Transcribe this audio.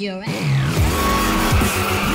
your ass.